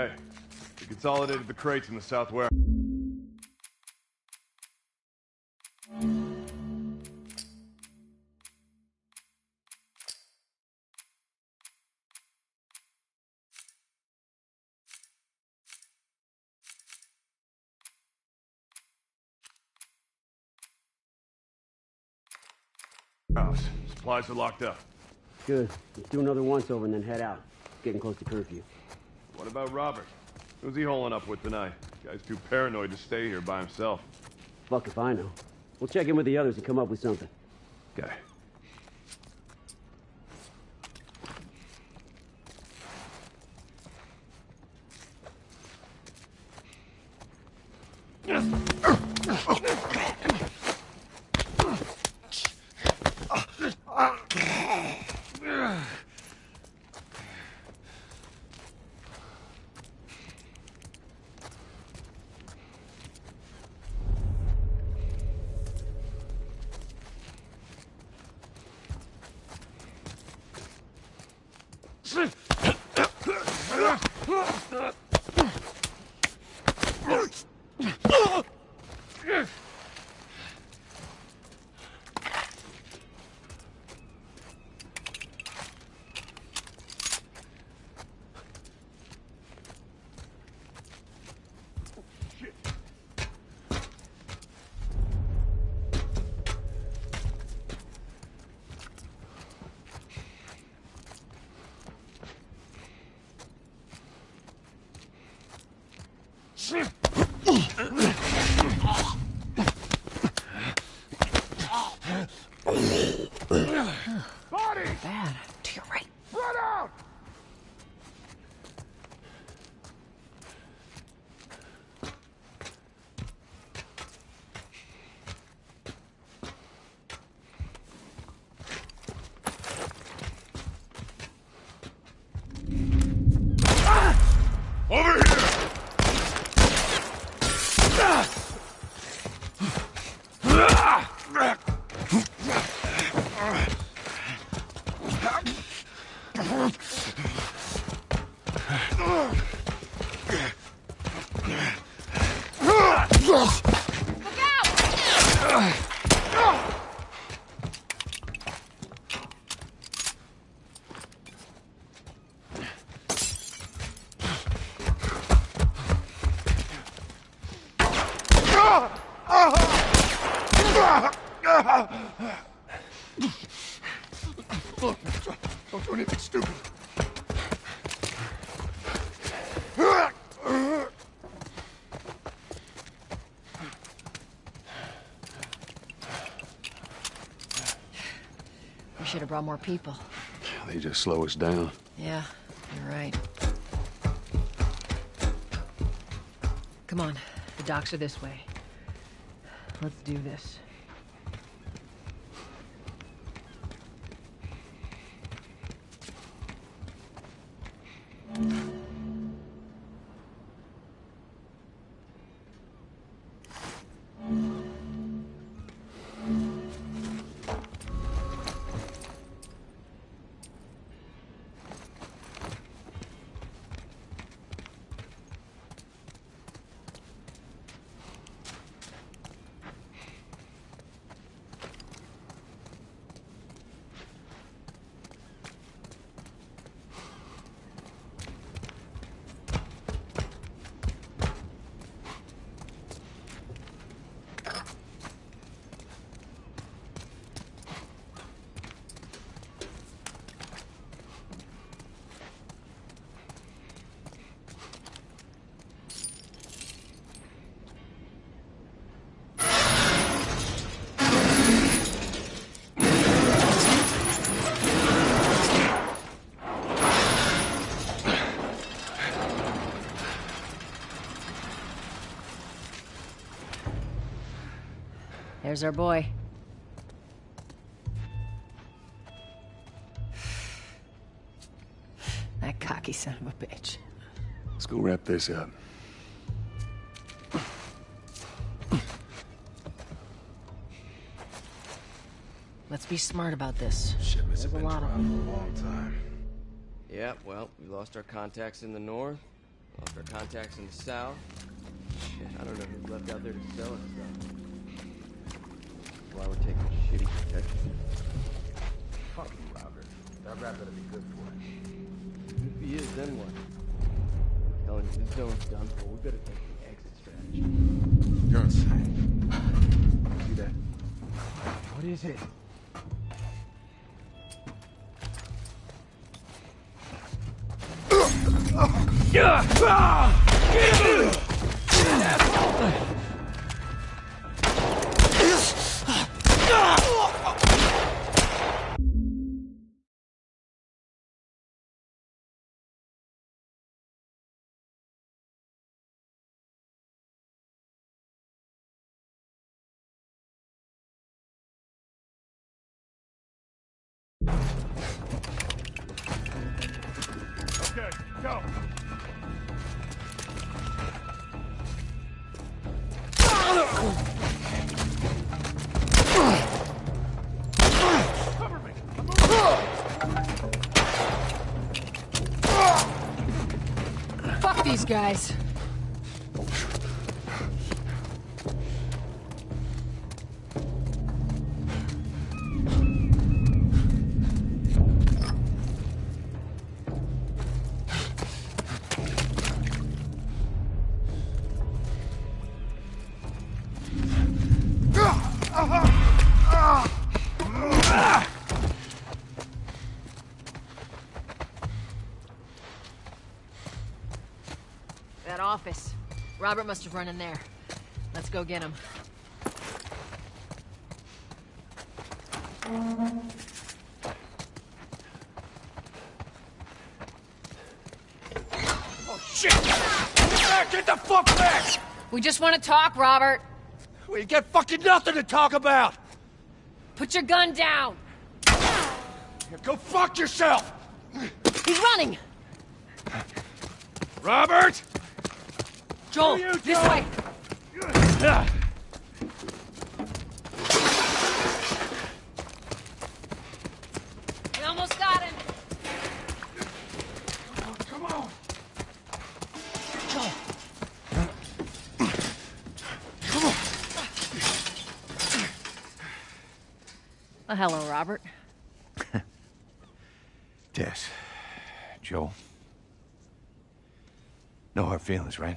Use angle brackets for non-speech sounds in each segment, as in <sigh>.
Hey, we consolidated the crates in the south warehouse. House. Supplies are locked up. Good. Let's do another once over and then head out. Getting close to curfew. What about Robert? Who's he holing up with tonight? Guy's too paranoid to stay here by himself. Fuck if I know. We'll check in with the others and come up with something. Okay. Ugh! <laughs> Look, don't do anything stupid. We should have brought more people. They just slow us down. Yeah, you're right. Come on. The docks are this way. Let's do this. There's our boy. That cocky son of a bitch. Let's go wrap this up. Let's be smart about this. Shipments There's have a lot of dry them. for a long time. Yeah, well, we lost our contacts in the north. Lost our contacts in the south. Shit, I don't know who's left out there to sell us stuff. That's why we're taking shitty protection. Fuck you, Robert. That rap better be good for it. If he is, then what? Telling you, this zone's done for. We better take the exit strategy. Guns. See that? What is it? Okay, guys. That office. Robert must have run in there. Let's go get him. Oh, shit! Get the fuck back! We just want to talk, Robert. We got fucking nothing to talk about! Put your gun down. Go fuck yourself! He's running. Robert! Joel, you, this way. We almost got him. Come on! Oh, hello, Robert. <laughs> Tess. Joel. No hard feelings, right?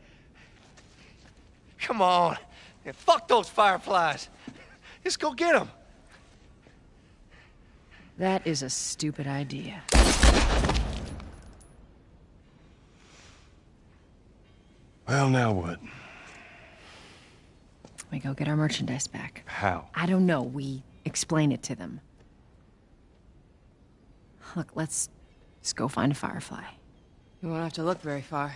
Come on. Yeah, fuck those Fireflies. <laughs> Just go get them. That is a stupid idea. Well, now what? We go get our merchandise back. How? I don't know. We explain it to them. Look, let's just go find a firefly. You won't have to look very far.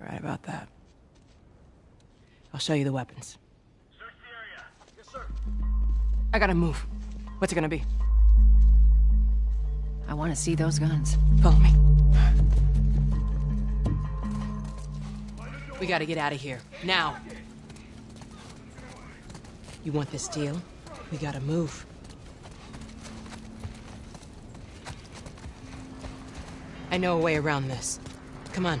You're right about that. I'll show you the weapons. Search the area. Yes, sir. I gotta move. What's it gonna be? I want to see those guns. Follow me. We gotta get out of here. Now. You want this deal? We gotta move. I know a way around this. Come on.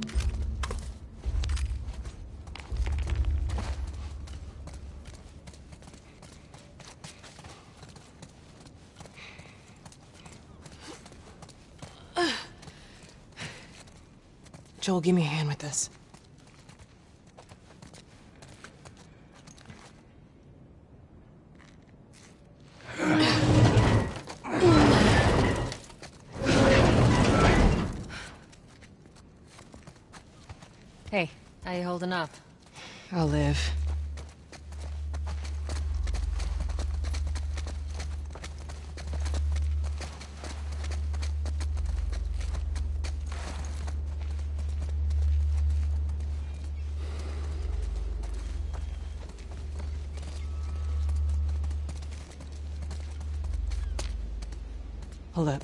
Joel, give me a hand with this. Hey, how you holding up? I'll live. Hold up.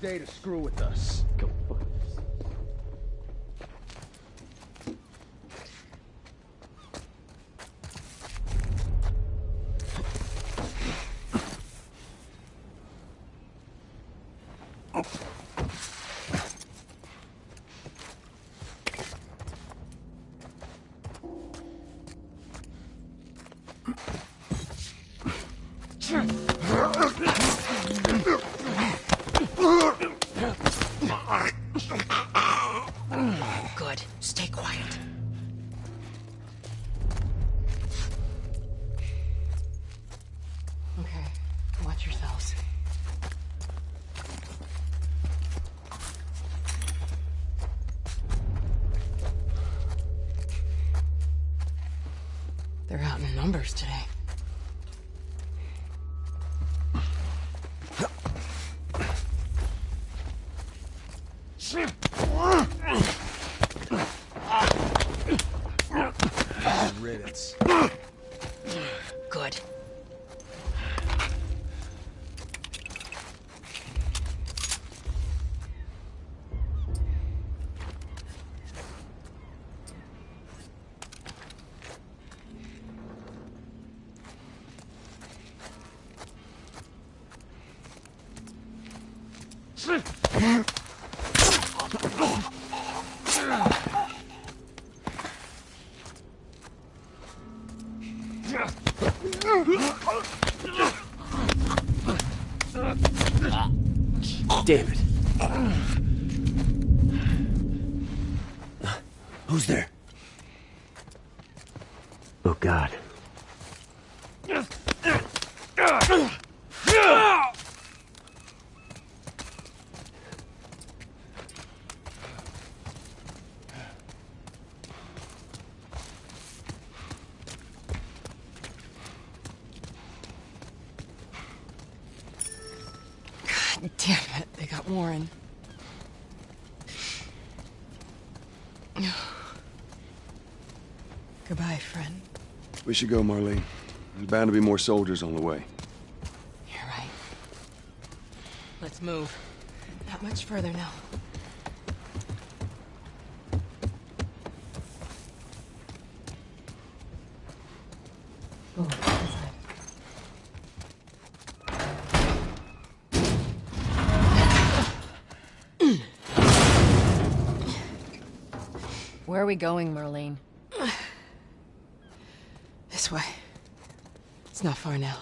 Day to screw with us. Nuts. Good. David. Who's there? Oh, God. God damn it, they got Warren. Goodbye, friend. We should go, Marlene. There's bound to be more soldiers on the way. You're right. Let's move. Not much further now. Oh, this side. Where are we going, Marlene? This way. It's not far now.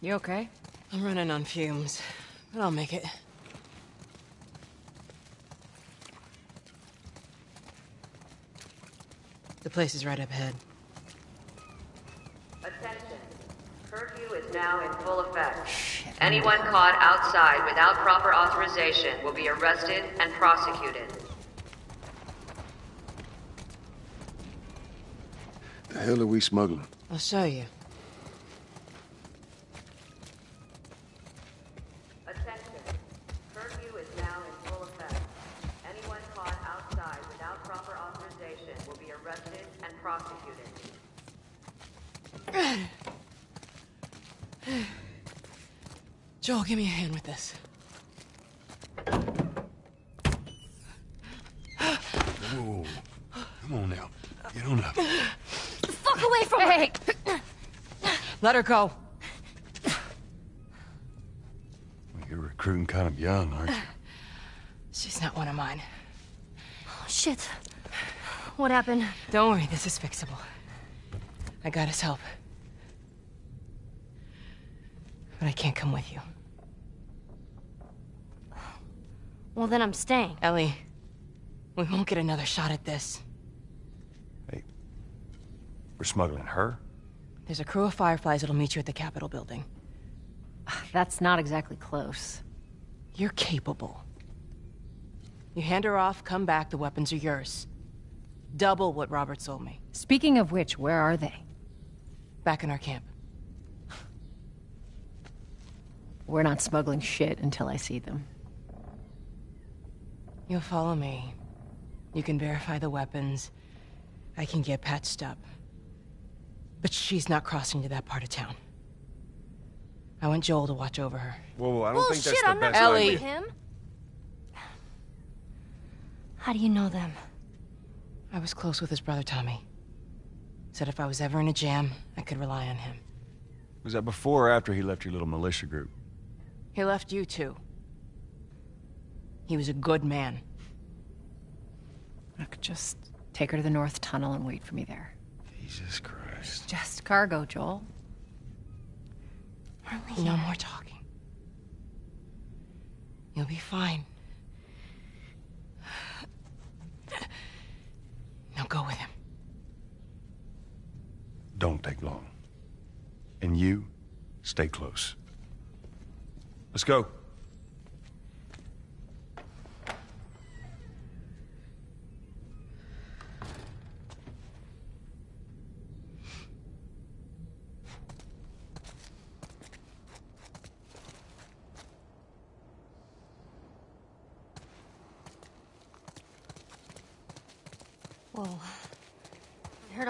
You okay? I'm running on fumes, but I'll make it. The place is right up ahead. Attention. Curfew is now in full effect. Anyone caught outside without proper authorization will be arrested and prosecuted. The hell are we smuggling? I'll show you. Prosecuted. <sighs> Joel, give me a hand with this. Whoa. Come on now. Get on up. Fuck away from hey. Let her go. Well, you're recruiting kind of young, aren't you? <sighs> She's not one of mine. Oh, shit. What happened? Don't worry, this is fixable. I got his help. But I can't come with you. Well, then I'm staying. Ellie, we won't get another shot at this. Hey, we're smuggling her? There's a crew of Fireflies that'll meet you at the Capitol building. Ah, that's not exactly close. You're capable. You hand her off, come back, the weapons are yours. Double what Robert sold me. Speaking of which, where are they? Back in our camp. We're not smuggling shit until I see them. You'll follow me. You can verify the weapons. I can get patched up. But she's not crossing to that part of town. I want Joel to watch over her. Whoa, whoa, I don't think that's the I'm not Ellie. him. How do you know them? I was close with his brother Tommy. Said if I was ever in a jam, I could rely on him. Was that before or after he left your little militia group? He left you too. He was a good man. I could just take her to the North Tunnel and wait for me there. Jesus Christ. Just cargo, Joel. No more talking. You'll be fine. Now go with him. Don't take long. And you, stay close. Let's go. Whoa. I heard all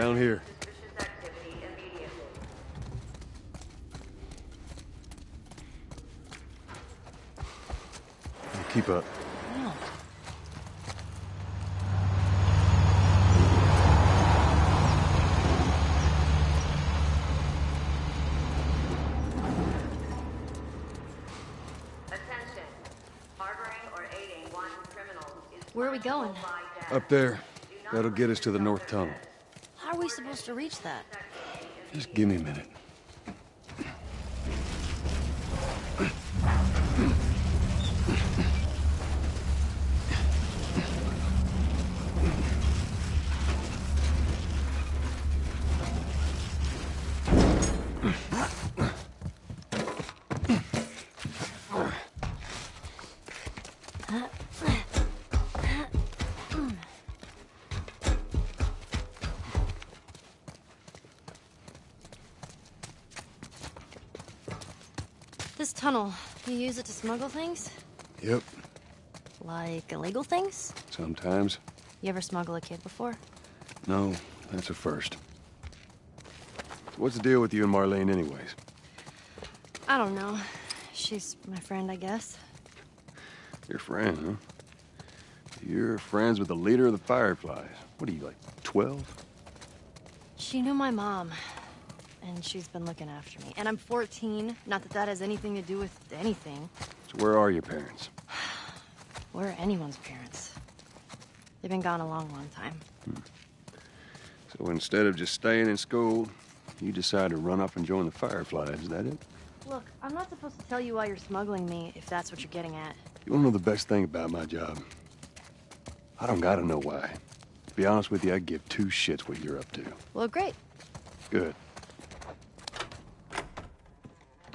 Down here. Suspicious activity immediately. Keep up. No. Attention. Harboring or aiding one criminal is Where are we going? punishable by death. Up there. That'll get us to the north tunnel. risk. How are we supposed to reach that? Just give me a minute. This tunnel, you use it to smuggle things? Yep. Like illegal things? Sometimes. You ever smuggle a kid before? No, that's a first. What's the deal with you and Marlene, anyways? I don't know. She's my friend, I guess. Your friend, huh? You're friends with the leader of the Fireflies. What are you, like, 12? She knew my mom, and she's been looking after me. And I'm 14. Not that that has anything to do with anything. So where are your parents? Where are anyone's parents? They've been gone a long, long time. Hmm. So instead of just staying in school, you decide to run off and join the Fireflies, is that it? Look, I'm not supposed to tell you why you're smuggling me, if that's what you're getting at. You wanna know the best thing about my job? I don't gotta know why. To be honest with you, I give two shits what you're up to. Well, great. Good.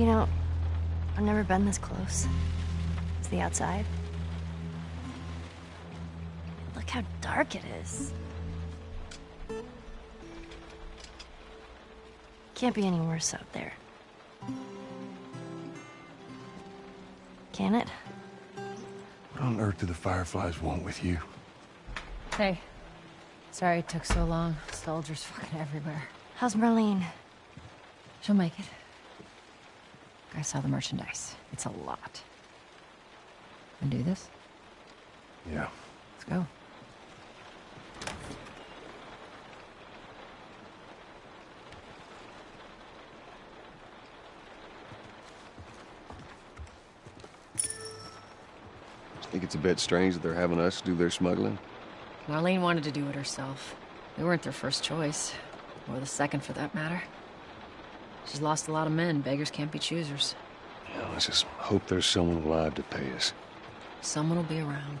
You know, I've never been this close. It's the outside. Look how dark it is. Can't be any worse out there. Can it? What on earth do the Fireflies want with you? Hey. Sorry it took so long. Soldiers fucking everywhere. How's Marlene? She'll make it. I saw the merchandise. It's a lot. Wanna do this? Yeah. Let's go. I Think it's a bit strange that they're having us do their smuggling? Marlene wanted to do it herself. We weren't their first choice. Or the second, for that matter. She's lost a lot of men. Beggars can't be choosers. Yeah, let's just hope there's someone alive to pay us. Someone will be around.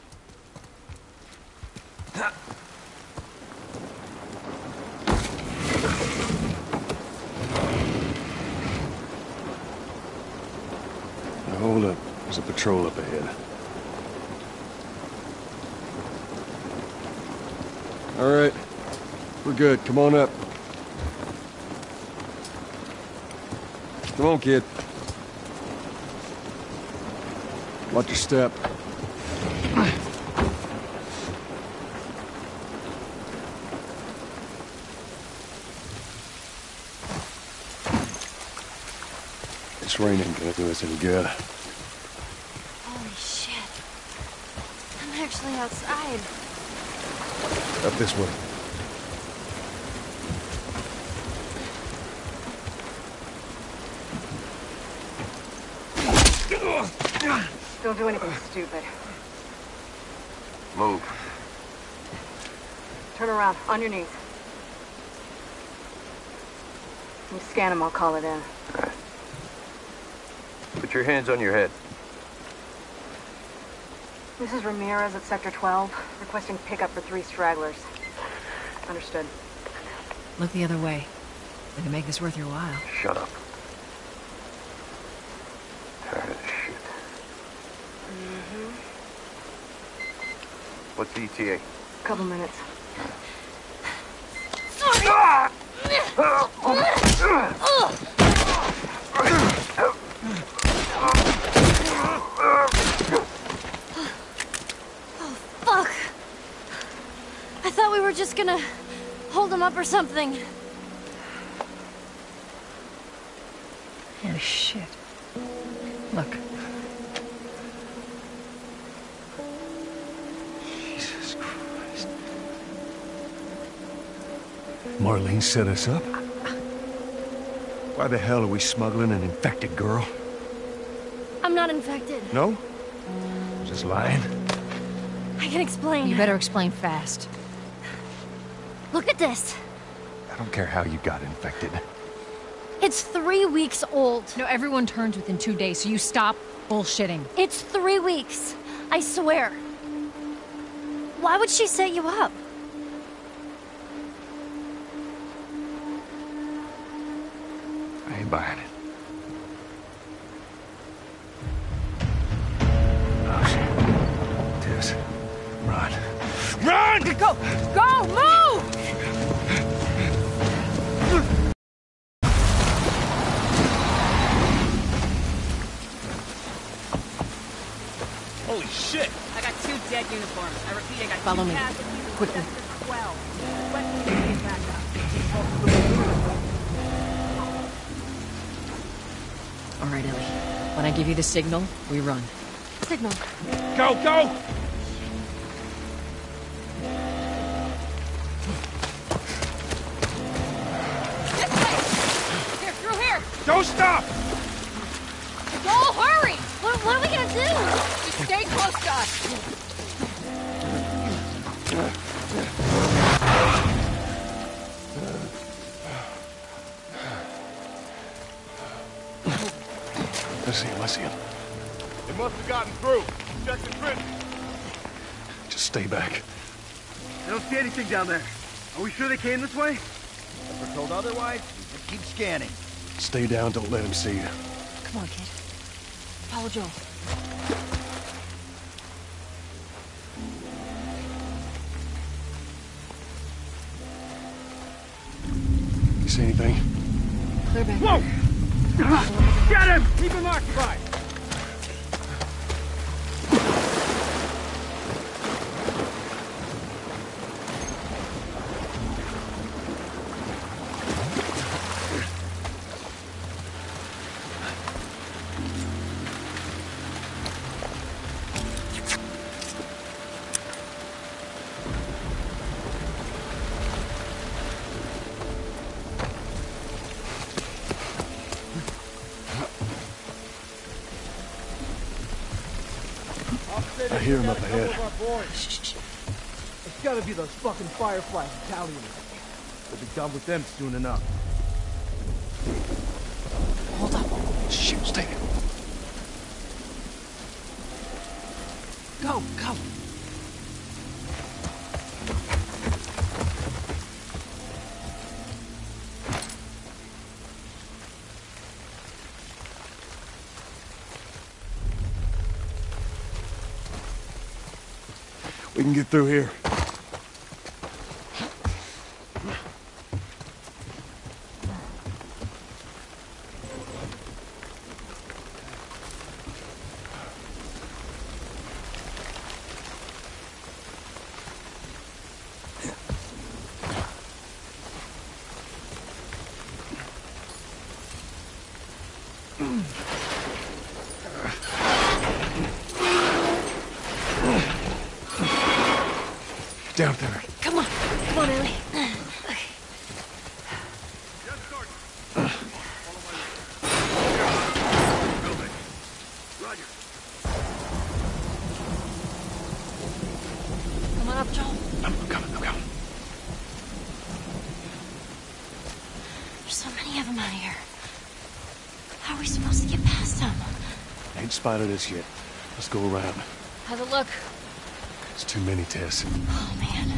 Now, hold up. There's a patrol up ahead. All right. We're good. Come on up. Come on, kid. Watch your step. Rain ain't gonna do us any good. Holy shit. I'm actually outside. Up this way. Don't do anything stupid. Move. Turn around, on your knees. You scan him, I'll call it in. Put your hands on your head. This is Ramirez at Sector 12, requesting pickup for three stragglers. Understood. Look the other way. We can make this worth your while. Shut up. Tired of shit. Mm-hmm. What's the ETA? Couple minutes. Fuck! I thought we were just gonna hold him up or something. Holy shit. Look. Jesus Christ. Marlene set us up? Why the hell are we smuggling an infected girl? I'm not infected. No? I'm Just lying? I can explain. You better explain fast. Look at this. I don't care how you got infected. It's three weeks old. No, everyone turns within two days, so you stop bullshitting. It's three weeks. I swear. Why would she set you up? I ain't buying it. Oh, shit. Tess, run. Run! Go! Go! Move! Uniforms. I repeat, I got Follow me. casualties in Quickly. Sector 12. Let's get back up. All right, Ellie. When I give you the signal, we run. Signal. Go, go! This way! Here, through here! Don't stop! Joel, hurry! What, what are we gonna do? Just stay close to us. I see him, I see him. They must have gotten through. Check the trench. Just stay back. I don't see anything down there. Are we sure they came this way? If we're told otherwise, just keep scanning. Stay down, don't let him see you. Come on, kid. Follow Joel. See anything? Clear back. Whoa! Get him! Keep him occupied! It's gotta be those fucking Fireflies Italians. We'll be done with them soon enough. Hold up. Shit, stay there. Go, go. We can get through here. Down there. Come on. Come on, Ellie. Come on up, Joel. I'm coming, I'm coming. There's so many of them out here. How are we supposed to get past them? Ain't spotted us yet. Let's go around. How's it look? Many, Tess. Oh, man.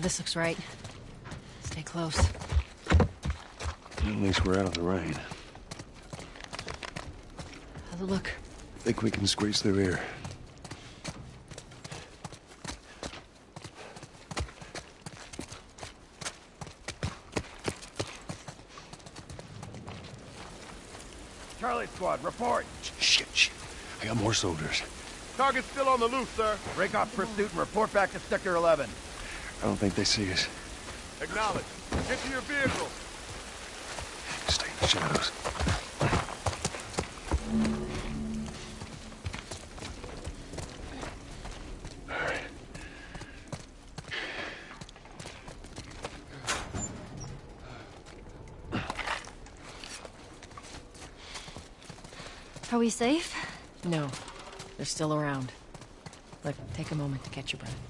Yeah, this looks right. Stay close. At least we're out of the rain. How's it look? Think we can squeeze through here. Charlie Squad, report. Shit, shit. I got more soldiers. Target's still on the loose, sir. Break off pursuit and report back to Sector 11. I don't think they see us. Acknowledge. Get to your vehicle. Stay in the shadows. Are we safe? No. They're still around. Look, take a moment to catch your breath.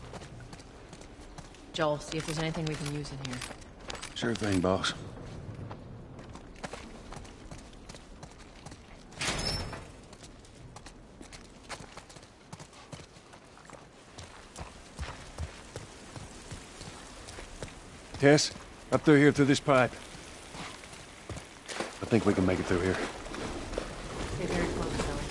Joel, see if there's anything we can use in here. Sure thing, boss. Tess, up through here through this pipe. I think we can make it through here. Stay very close, Zoe.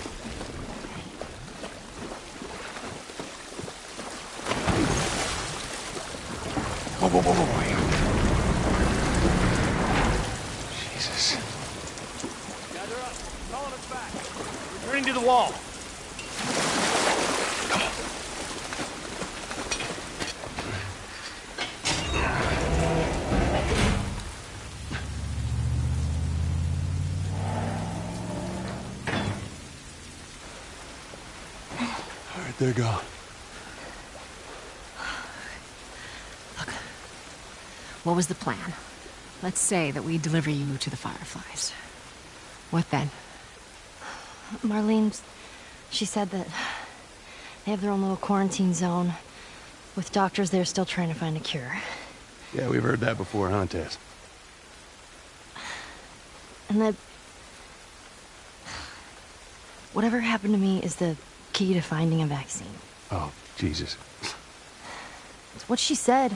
Whoa, whoa, whoa, whoa, whoa. Jesus. Gather up. Calling us back. Returning to the wall. All right, there you What was the plan? Let's say that we deliver you to the Fireflies. What then? Marlene, she said that they have their own little quarantine zone with doctors there still trying to find a cure. Yeah, we've heard that before, huh, Tess? And that whatever happened to me is the key to finding a vaccine. Oh, Jesus. It's what she said.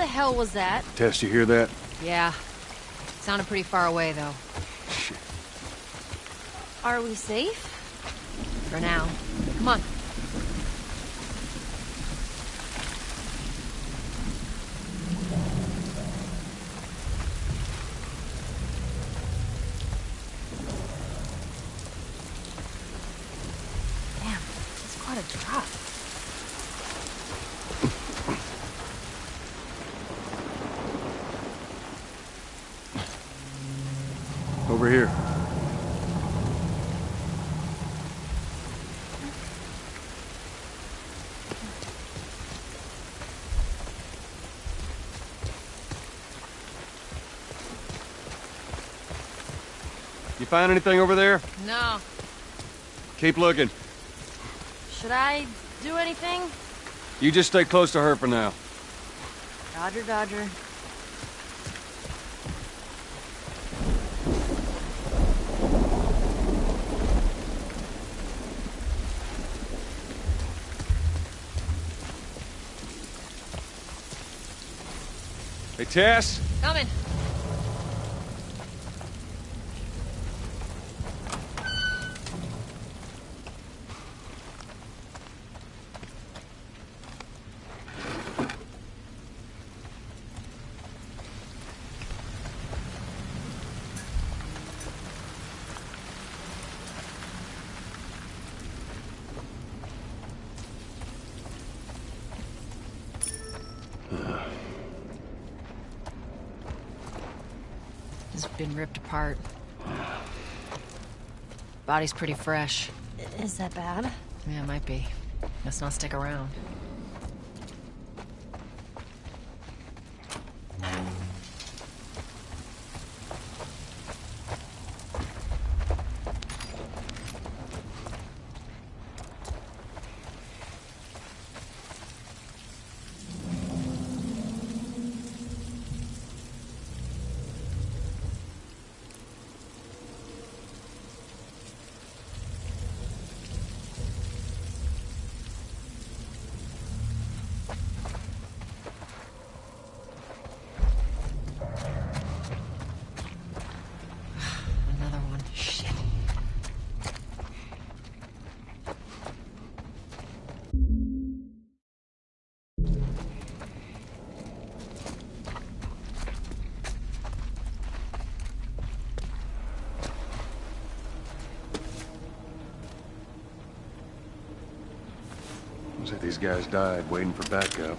The hell was that? Tess, you hear that? Yeah. Sounded pretty far away, though. Are we safe? For now. Come on. Damn, that's quite a drop. Over here. You find anything over there? No. Keep looking. Should I do anything? You just stay close to her for now. Dodger, Dodger. Hey, Tess? It's been ripped apart. Body's pretty fresh. Is that bad? Yeah, it might be. Let's not stick around. Another one. Shit. Looks like these guys died waiting for backup.